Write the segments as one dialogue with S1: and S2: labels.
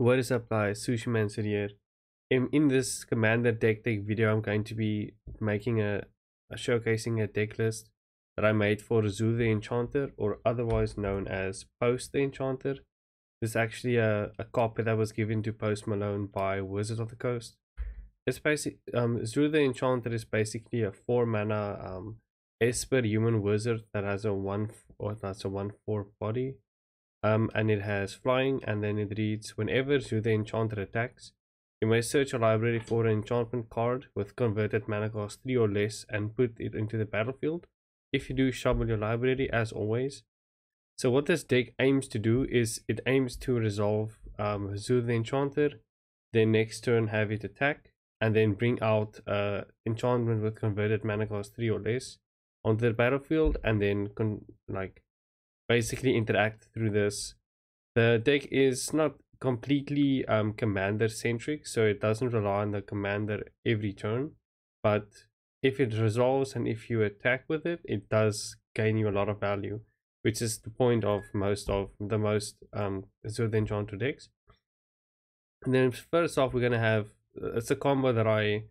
S1: What is up guys, Sushimancer here. In, in this Commander deck deck video I'm going to be making a, a, showcasing a deck list that I made for Zur the Enchanter or otherwise known as Post the Enchanter. This is actually a, a copy that was given to Post Malone by Wizard of the Coast. It's basic um Zur the Enchanter is basically a four mana um Esper human wizard that has a one or that's a one four body um, and it has flying and then it reads whenever the enchanter attacks you may search a library for an enchantment card with converted mana cost 3 or less and put it into the battlefield. If you do shuffle your library as always. So what this deck aims to do is it aims to resolve um, Zur the Enchanter, then next turn have it attack, and then bring out uh, enchantment with converted mana cost 3 or less onto the battlefield, and then like basically interact through this. The deck is not completely um, commander centric, so it doesn't rely on the commander every turn. But if it resolves and if you attack with it, it does gain you a lot of value, which is the point of most of the most um, Zur Enchanter decks. And then first off, we're gonna have it's a combo that I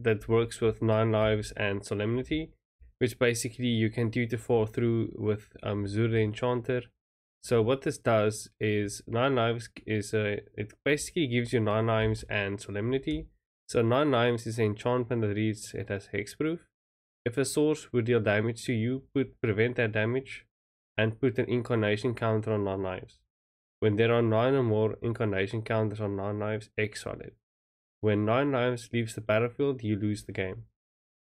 S1: that works with nine lives and solemnity which basically you can do to fall through with um, Zu the Enchanter. So what this does is nine lives is a it basically gives you nine lives and solemnity. So nine lives is an enchantment that reads it has hexproof. If a source would deal damage to you, put prevent that damage and put an incarnation counter on nine lives. When there are nine or more incarnation counters on nine lives, exile it. When nine lives leaves the battlefield, you lose the game.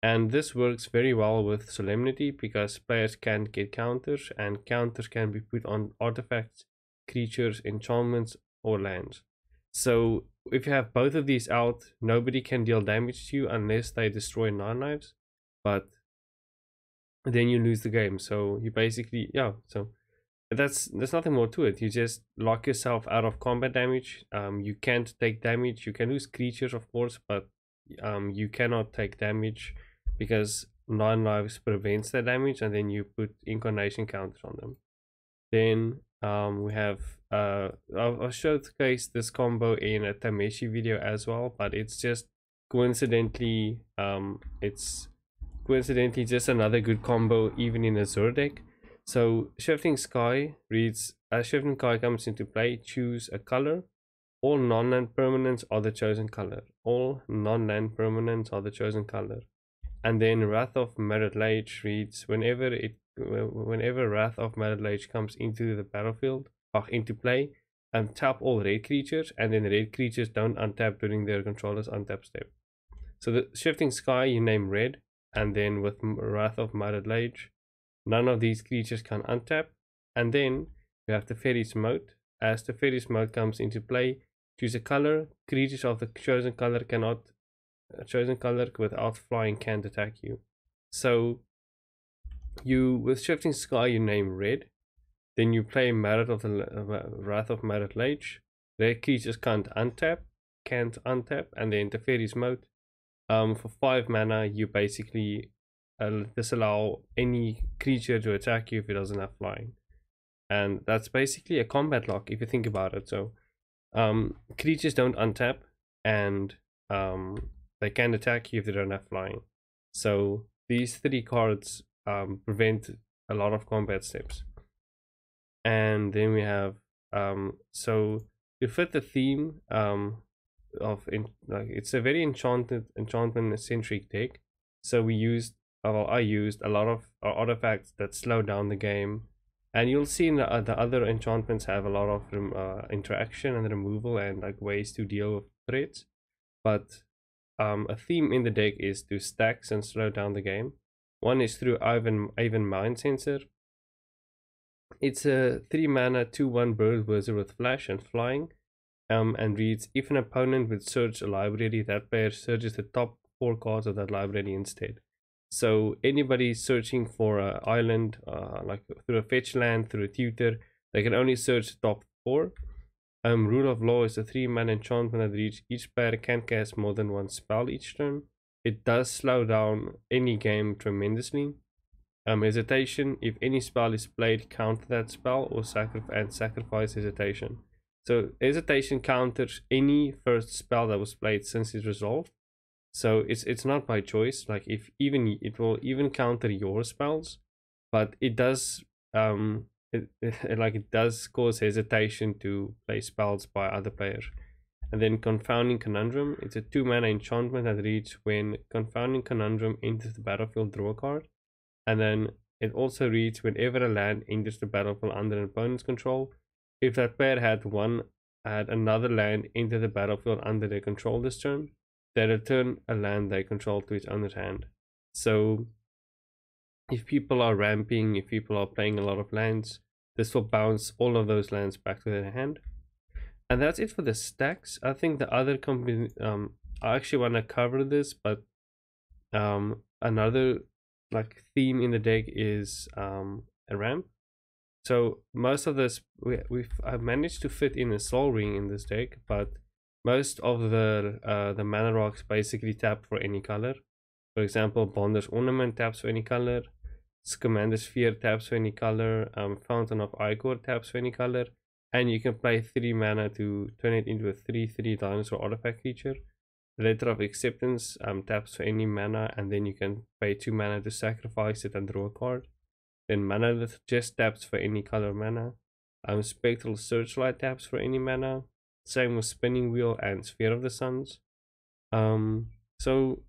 S1: And this works very well with Solemnity because players can get counters and counters can be put on artifacts, creatures, enchantments, or lands. So if you have both of these out, nobody can deal damage to you unless they destroy nine lives. But then you lose the game. So you basically yeah, so that's there's nothing more to it. You just lock yourself out of combat damage. Um you can't take damage. You can lose creatures of course, but um you cannot take damage because nine lives prevents the damage and then you put incarnation counters on them. Then um, we have uh, I'll, showcase this combo in a Tameshi video as well but it's just coincidentally um, it's coincidentally just another good combo even in a Zur deck so shifting sky reads as shifting sky comes into play choose a color. All non-land permanents are the chosen color. All non-land permanents are the chosen color and then Wrath of Marit Lage reads whenever it whenever Wrath of Marit Lage comes into the battlefield or into play, and tap all red creatures, and then red creatures don't untap during their controller's untap step. So the shifting sky you name red, and then with Wrath of Marit Lage, none of these creatures can untap, and then you have the Teferi's Moat. As the Teferi's Moat comes into play, choose a color. Creatures of the chosen color cannot a chosen color without flying can't attack you. So you with shifting sky you name red, then you play Marit of the uh, Wrath of Marit Lage. Red creatures can't untap, can't untap, and then Teferi's Moat. Um, for five mana, you basically uh, disallow any creature to attack you if it doesn't have flying, and that's basically a combat lock if you think about it. So, um, creatures don't untap, and um, they can attack you if they don't have flying. So these three cards um, prevent a lot of combat steps. And then we have um, so to fit the theme um, of in, like it's a very enchanted enchantment centric deck. So we used well I used a lot of uh, artifacts that slow down the game. And you'll see the, uh, the other enchantments have a lot of uh, interaction and removal and like ways to deal with threats. But um, a theme in the deck is to stacks and slow down the game. One is through Aven, Aven Mind Mindcensor. It's a 3 mana 2 1 bird wizard with flash and flying. Um, and reads If an opponent would search a library, that player searches the top 4 cards of that library instead. So anybody searching for an island, uh, like through a fetch land, through a tutor, they can only search the top 4 um, Rule of Law is a three man enchantment that each, each player can cast more than one spell each turn. It does slow down any game tremendously. Um, hesitation, if any spell is played, counter that spell or sacrifice and sacrifice hesitation. So hesitation counters any first spell that was played since it's resolved. So it's it's not by choice. Like if even it will even counter your spells, but it does um it, it, like it does cause hesitation to play spells by other players. And then Confounding Conundrum, it's a two mana enchantment that reads when Confounding Conundrum enters the battlefield, draw a card. And then it also reads whenever a land enters the battlefield under an opponent's control, if that player had one had another land enter the battlefield under their control this turn, they return a land they control to its owner's hand. So if people are ramping, if people are playing a lot of lands, this will bounce all of those lands back to their hand. And that's it for the stacks. I think the other company um i actually want to cover this but um another like theme in the deck is um a ramp. So most of this we, we've i've managed to fit in a Sol Ring in this deck but most of the uh the mana rocks basically tap for any color. For example bonder's ornament taps for any color Commander's Sphere taps for any color um fountain of ichor taps for any color and you can play 3 mana to turn it into a 3-3 dinosaur artifact creature. Letter of Acceptance um, taps for any mana and then you can pay 2 mana to sacrifice it and draw a card. Then Mana just taps for any color mana. Um, Spectral Searchlight taps for any mana. Same with Spinning Wheel and Sphere of the Suns. Um, so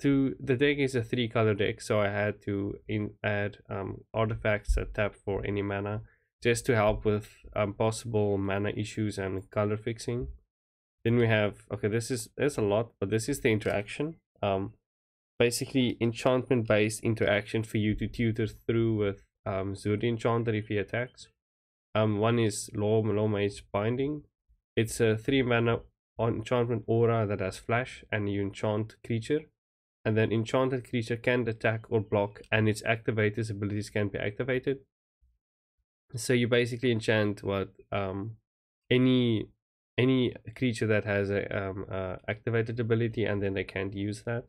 S1: to the deck is a three color deck, so I had to in, add um, artifacts that tap for any mana just to help with um, possible mana issues and color fixing. Then we have, okay, this is, there's a lot, but this is the interaction. Um, basically enchantment based interaction for you to tutor through with um, Zur the Enchanter if he attacks. Um, one is Law, Law Mage Binding. It's a 3 mana enchantment aura that has flash and you enchant creature. And then enchanted creature can attack or block and its activators abilities can be activated. So you basically enchant what um any any creature that has a um uh, activated ability and then they can't use that.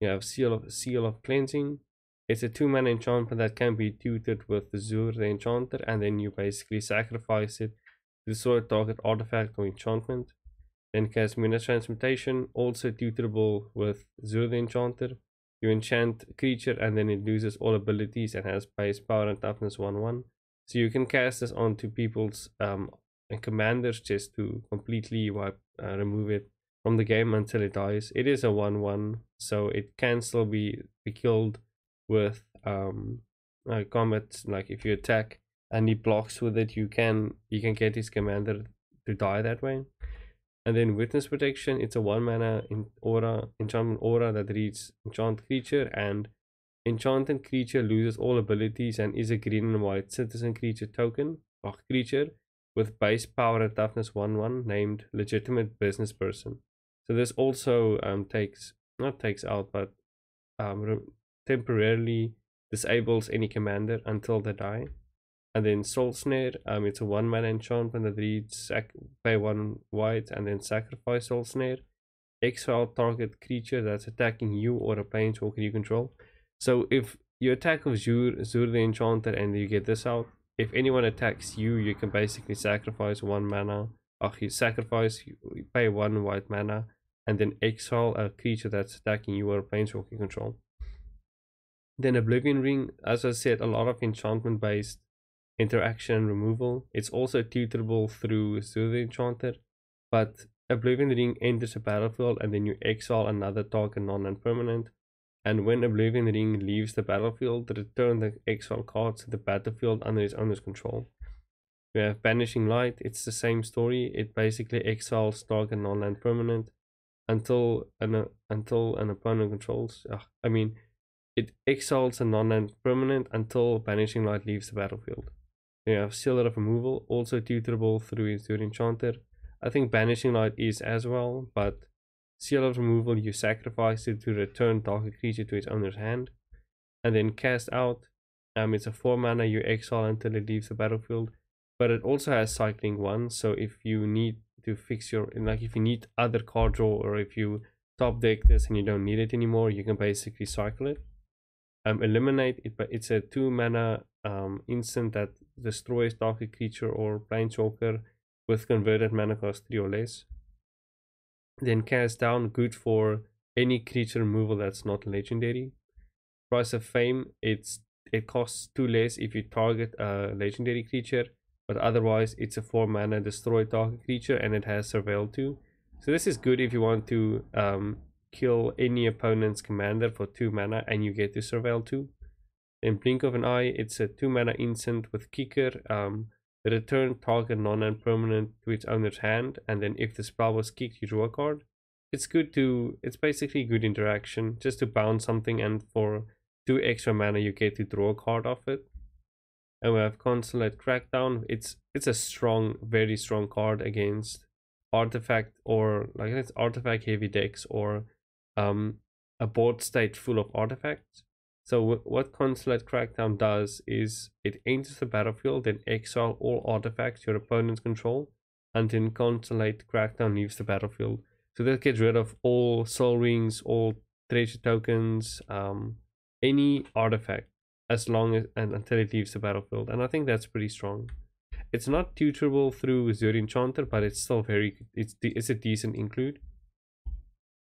S1: You have seal of seal of cleansing. It's a two mana enchantment that can be tutored with the Zur the enchanter and then you basically sacrifice it to destroy target artifact or enchantment then cast Mina Transmutation, also tutorable with Zur the Enchanter. You enchant creature and then it loses all abilities and has base power and toughness 1 1. So you can cast this onto people's um, commanders just to completely wipe, uh, remove it from the game until it dies. It is a 1-1, so it can still be, be killed with um, uh, combat. Like if you attack and he blocks with it, you can you can get his commander to die that way. And then witness protection, it's a one mana in aura enchantment aura that reads enchant creature and Enchanted creature loses all abilities and is a green and white citizen creature token or creature with base power and toughness 1-1 named legitimate business person. So this also um, takes, not takes out, but um, temporarily disables any commander until they die. And then Soul Snare, um, it's a one mana enchantment that reads sac pay one white and then sacrifice Soul Snare. Exile target creature that's attacking you or a planeswalker you control so if you attack with Zur, Zur the Enchanter and you get this out, if anyone attacks you, you can basically sacrifice one mana. Or you sacrifice, you pay one white mana, and then exile a creature that's attacking you or a planeswalker you control. Then Oblivion Ring, as I said, a lot of enchantment based interaction removal. It's also tutorable through the Enchanter, but Oblivion Ring enters a battlefield and then you exile another target non-land permanent and when Oblivion Ring leaves the battlefield, return the exile card to the battlefield under its owner's control. We have Banishing Light, it's the same story. It basically exiles target non-land permanent until an uh, until an opponent controls. Uh, I mean, it exiles a non-land permanent until Banishing Light leaves the battlefield. We have Sealer of Removal, also tutorable through its Enchanter. I think Banishing Light is as well, but Seal of removal, you sacrifice it to return target creature to its owner's hand. And then cast out. Um, it's a 4 mana, you exile until it leaves the battlefield. But it also has cycling 1, so if you need to fix your, like if you need other card draw or if you top deck this and you don't need it anymore, you can basically cycle it. Um, eliminate it, but it's a 2 mana um, instant that destroys target creature or planeswalker with converted mana cost 3 or less. Then cast down, good for any creature removal that's not legendary. Price of Fame, it's it costs 2 less if you target a legendary creature, but otherwise it's a 4 mana destroy target creature and it has Surveil 2. So this is good if you want to um, kill any opponent's commander for 2 mana and you get to Surveil 2. Then Blink of an Eye, it's a 2 mana instant with Kicker. Um, return target non-land permanent to its owner's hand and then if the spell was kicked you draw a card. It's good to, it's basically good interaction just to bounce something and for 2 extra mana you get to draw a card off it. And we have Consulate Crackdown. It's it's a strong, very strong card against artifact or like it's artifact heavy decks or um, a board state full of artifacts. So what Consulate Crackdown does is it enters the battlefield and exile all artifacts your opponents control, and then Consulate Crackdown leaves the battlefield. So that gets rid of all soul rings, all treasure tokens, um, any artifact, as long as and until it leaves the battlefield. And I think that's pretty strong. It's not tutorable through Azure Enchanter, but it's still very it's it's a decent include.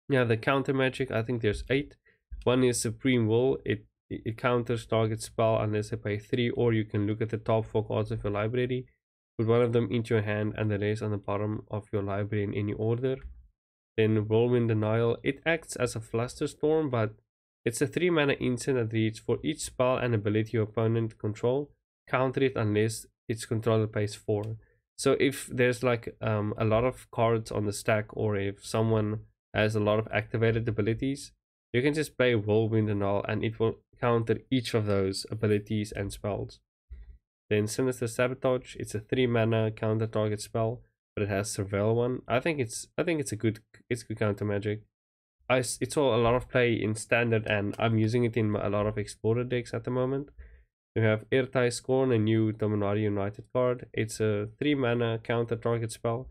S1: Yeah, the counter magic, I think there's eight. One is Supreme Will. It it counters target spell unless they pay three, or you can look at the top four cards of your library, put one of them into your hand and the rest on the bottom of your library in any order. Then Whirlwind Denial. It acts as a Flusterstorm, but it's a three mana instant that reads for each spell and ability your opponent control. Counter it unless its controller pays four. So if there's like um, a lot of cards on the stack, or if someone has a lot of activated abilities, you can just play Whirlwind and all, and it will counter each of those abilities and spells. Then Sinister Sabotage, it's a three mana counter target spell, but it has Surveil one. I think it's I think it's a good it's good counter magic. I it's all a lot of play in standard, and I'm using it in a lot of Explorer decks at the moment. We have Ertai Scorn, a new Dominaria United card. It's a three mana counter target spell,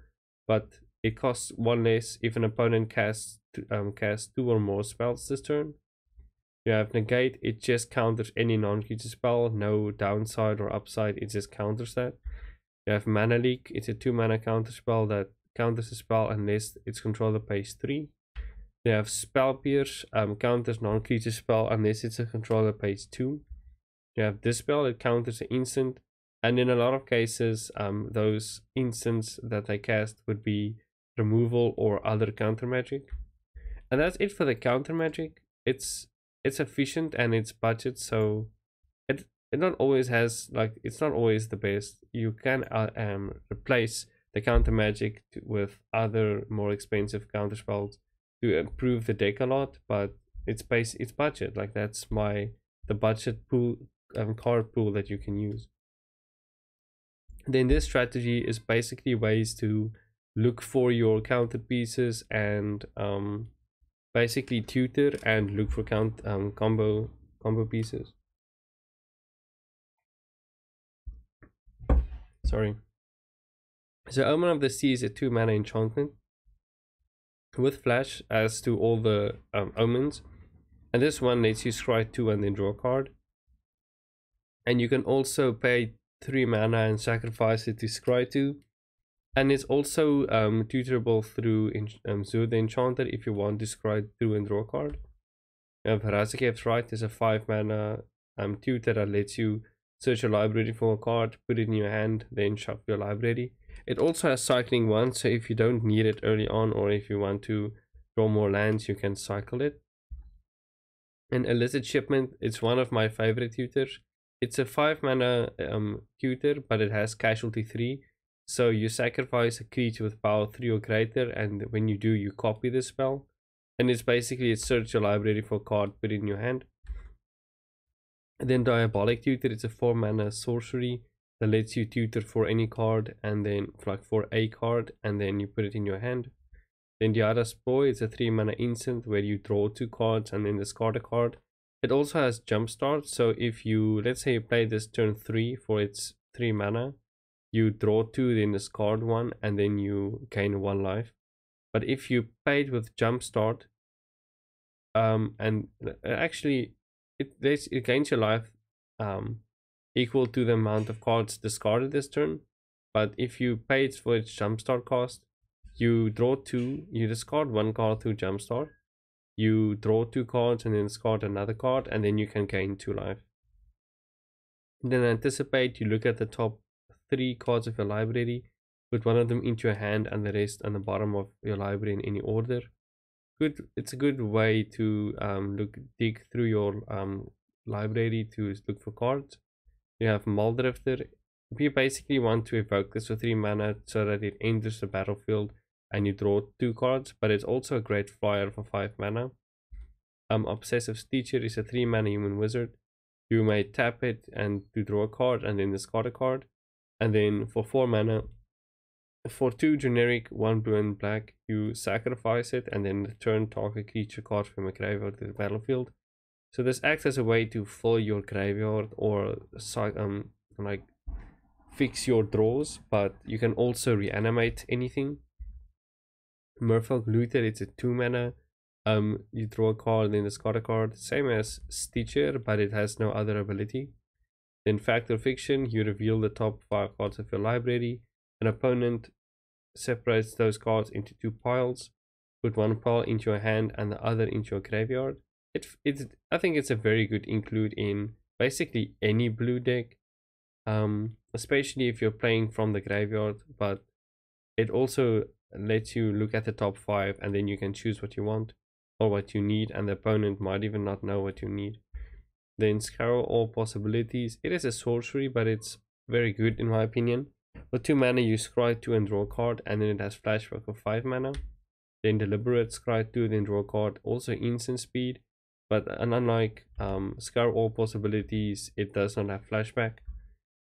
S1: but it costs one less if an opponent casts um, casts two or more spells this turn. You have Negate, it just counters any non-creature spell, no downside or upside, it just counters that. You have Mana Leak, it's a 2 mana counter spell that counters a spell unless its controller pays 3. You have Spell Pierce, um, counters non-creature spell unless it's a controller pays 2. You have Dispel, it counters an instant, and in a lot of cases, um, those instants that they cast would be removal or other counter magic. And that's it for the counter magic. It's it's efficient and it's budget, so it it not always has like it's not always the best. You can uh, um replace the counter magic to, with other more expensive counter spells to improve the deck a lot, but it's base it's budget. Like that's my the budget pool um, card pool that you can use. Then this strategy is basically ways to look for your counter pieces and um, basically tutor and look for count um, combo combo pieces. Sorry. So Omen of the Sea is a two mana enchantment with flash as to all the um, omens. And this one lets you scry two and then draw a card. And you can also pay three mana and sacrifice it to scry two and it's also um, tutorable through um, Zur the Enchanter if you want to scry through and draw a card. Um, Razaketh's Rite is a 5 mana um, tutor that lets you search your library for a card, put it in your hand, then shuffle your library. It also has cycling 1, so if you don't need it early on or if you want to draw more lands, you can cycle it. And Illicit Shipment, it's one of my favorite tutors. It's a 5 mana um, tutor, but it has Casualty 3, so you sacrifice a creature with power 3 or greater, and when you do, you copy the spell. And it's basically a search your library for a card, put in your hand. And then Diabolic Tutor, it's a 4 mana sorcery that lets you tutor for any card, and then like for a card, and then you put it in your hand. Then Diada's Ploy, it's a 3 mana instant where you draw two cards and then discard a card. It also has Jumpstart, so if you, let's say you play this turn 3 for its 3 mana, you draw two, then discard one, and then you gain one life. But if you paid with Jumpstart, um, and uh, actually it it gains your life um, equal to the amount of cards discarded this turn. but if you pay it for its jumpstart cost, you draw two, you discard one card through jumpstart, you draw two cards and then discard another card, and then you can gain two life. Then anticipate, you look at the top three cards of your library, put one of them into your hand and the rest on the bottom of your library in any order. Good, it's a good way to um, look dig through your um, library to look for cards. You have Muldrifter. You basically want to evoke this for three mana so that it enters the battlefield and you draw two cards, but it's also a great flyer for five mana. Um, Obsessive Stitcher is a three mana human wizard. You may tap it and to draw a card and then discard a card. And then for four mana, for two generic, one blue and black, you sacrifice it and then return target creature card from a graveyard to the battlefield. So this acts as a way to fill your graveyard or um like fix your draws, but you can also reanimate anything. Merfolk Looter, it's a two mana. Um, you draw a card, then discard a card, same as Stitcher, but it has no other ability. Then Fact or Fiction, you reveal the top five cards of your library. An opponent separates those cards into two piles. Put one pile into your hand and the other into your graveyard. It, it, I think it's a very good include in basically any blue deck, um, especially if you're playing from the graveyard. But it also lets you look at the top five and then you can choose what you want or what you need, and the opponent might even not know what you need. Then scour all possibilities. It is a sorcery, but it's very good in my opinion. For 2 mana, you scry 2 and draw a card, and then it has flashback for 5 mana. Then deliberate, scry 2, then draw a card, also instant speed. But unlike um, scour all possibilities, it does not have flashback.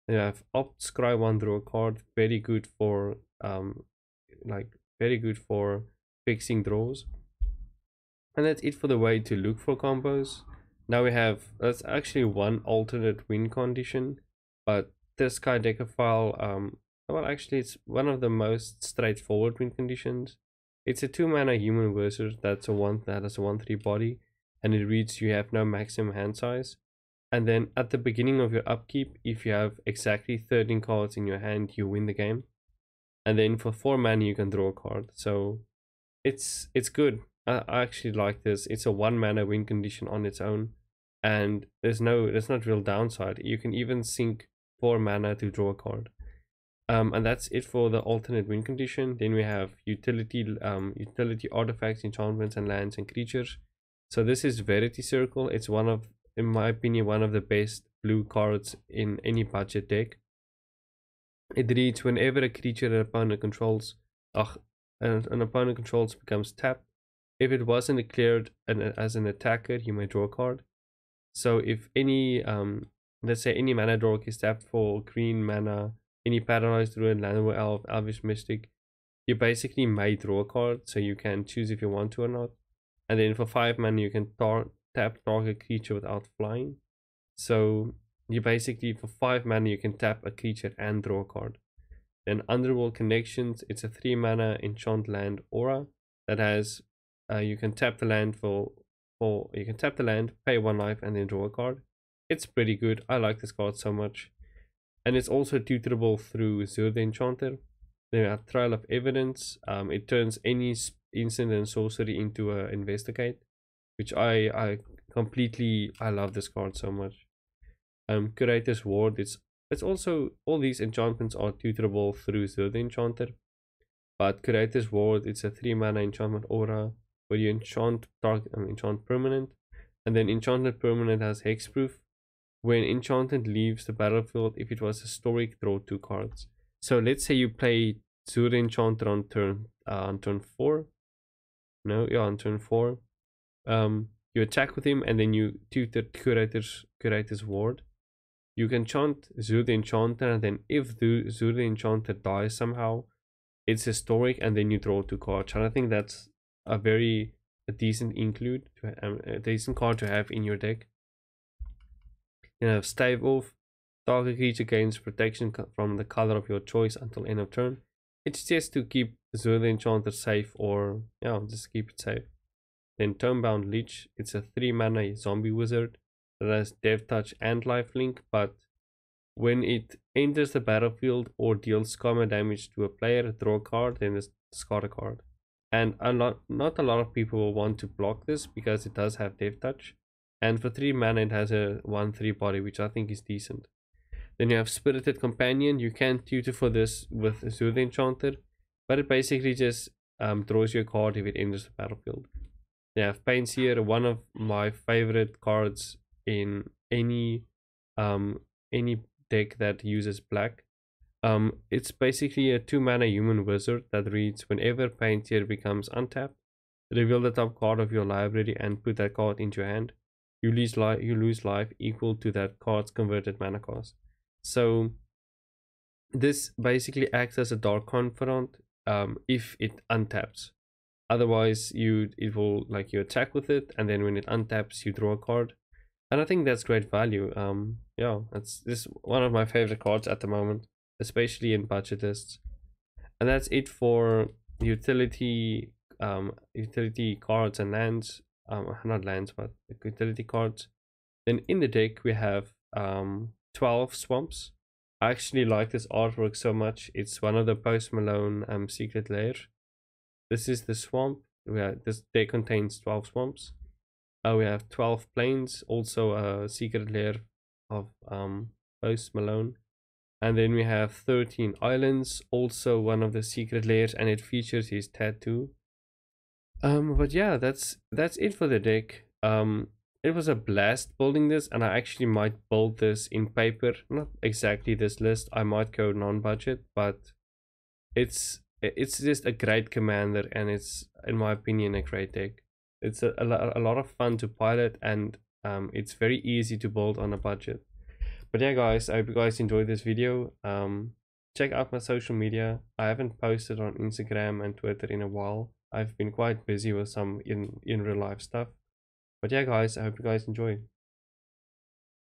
S1: Then you have opt, scry 1, draw a card, very good for um, like very good for fixing draws. And that's it for the way to look for combos. Now we have, that's actually one alternate win condition, but Triskaidekaphile um, well, actually, it's one of the most straightforward win conditions. It's a two mana human versus that's a one that has a one three body, and it reads you have no maximum hand size. And then at the beginning of your upkeep, if you have exactly 13 cards in your hand, you win the game. And then for four mana, you can draw a card. So it's it's good. I, I actually like this. It's a one mana win condition on its own, and there's no there's not real downside. You can even sink four mana to draw a card. Um, and that's it for the alternate win condition. Then we have utility, um, utility artifacts, enchantments, and lands and creatures. So this is Verity Circle. It's one of, in my opinion, one of the best blue cards in any budget deck. It reads whenever a creature an opponent controls, uh, an, an opponent controls becomes tapped. If it wasn't declared an, as an attacker, you may draw a card. So if any, um, let's say any mana draw is tapped for green mana any Paradise Druid, Llanowar elf, elvish mystic, you basically may draw a card, so you can choose if you want to or not. And then for five mana, you can tar tap target creature without flying. So you basically for five mana you can tap a creature and draw a card. Then Underworld Connections, it's a three mana enchant land aura that has uh, you can tap the land for for you can tap the land, pay one life, and then draw a card. It's pretty good. I like this card so much and it's also tutorable through Zur the Enchanter. Then we have Trail of Evidence. Um, it turns any instant and sorcery into a investigate, which I I completely I love this card so much. Um, Curator's Ward. It's it's also all these enchantments are tutorable through Zur the Enchanter, but Curator's Ward. It's a three mana enchantment aura where you enchant target um, enchant permanent, and then enchanted permanent has hexproof when enchanted leaves the battlefield if it was historic draw two cards. So let's say you play Zur Enchanter on turn uh, on turn four. No yeah on turn four. Um you attack with him and then you tutor curator's curator's ward. You can chant Zur the Enchanter and then if the Zur the Enchanter dies somehow it's historic and then you draw two cards. And i think that's a very a decent include to um, a decent card to have in your deck you have Stave Off. Target creature gains protection from the color of your choice until end of turn. It's just to keep the Enchanter safe or, yeah, just keep it safe. Then Tomebound Lich. It's a 3 mana zombie wizard that has Death Touch and Lifelink, but when it enters the battlefield or deals combat damage to a player, draw a card, then discard a card. And a lot, not a lot of people will want to block this because it does have Death Touch. And for 3 mana, it has a 1-3 body, which I think is decent. Then you have Spirited Companion. You can tutor for this with Zur the Enchanter, but it basically just um, draws you a card if it enters the battlefield. You have Painseer, one of my favorite cards in any um, any deck that uses black. Um, it's basically a two mana human wizard that reads whenever Painseer becomes untapped, reveal the top card of your library and put that card into your hand. You lose life. You lose life equal to that card's converted mana cost. So this basically acts as a dark confidant um, if it untaps. Otherwise, you it will like you attack with it, and then when it untaps, you draw a card. And I think that's great value. Um, yeah, that's this one of my favorite cards at the moment, especially in budget lists. And that's it for utility um utility cards and lands. Um, not lands, but utility cards. Then in the deck we have um 12 swamps. I actually like this artwork so much. It's one of the Post Malone um, secret lair. This is the swamp. We have, this deck contains 12 swamps. Uh, we have 12 plains, also a secret lair of um, Post Malone. And then we have 13 islands, also one of the secret lairs, and it features his tattoo. Um, but yeah, that's that's it for the deck. Um, it was a blast building this and I actually might build this in paper not exactly this list I might go non-budget but it's it's just a great commander and it's in my opinion a great deck it's a, a, a lot of fun to pilot and um, it's very easy to build on a budget but yeah guys I hope you guys enjoyed this video. Um, check out my social media. I haven't posted on Instagram and Twitter in a while. I've been quite busy with some in in real life stuff. But yeah, guys, I hope you guys enjoyed.